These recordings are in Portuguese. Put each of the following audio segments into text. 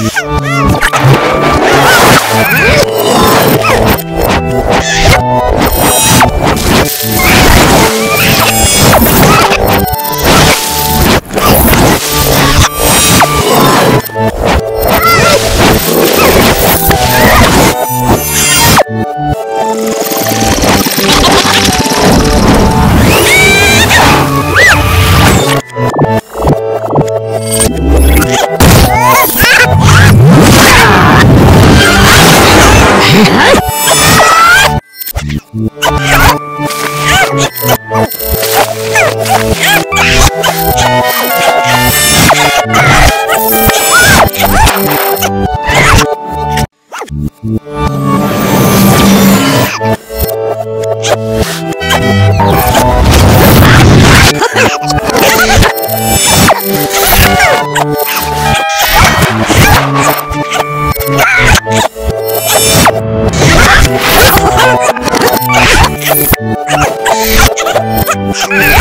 Oh, my God. Let's go!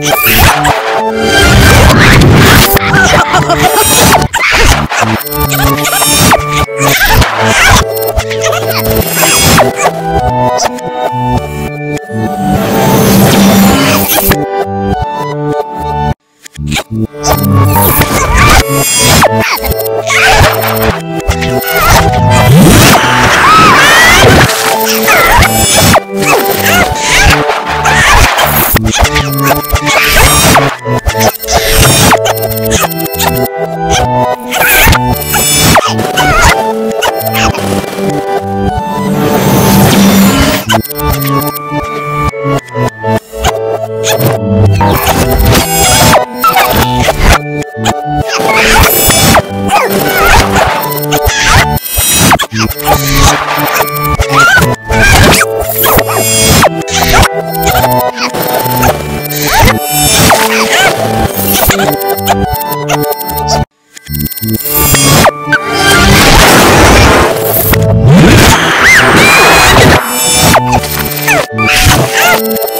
Ah! Ah!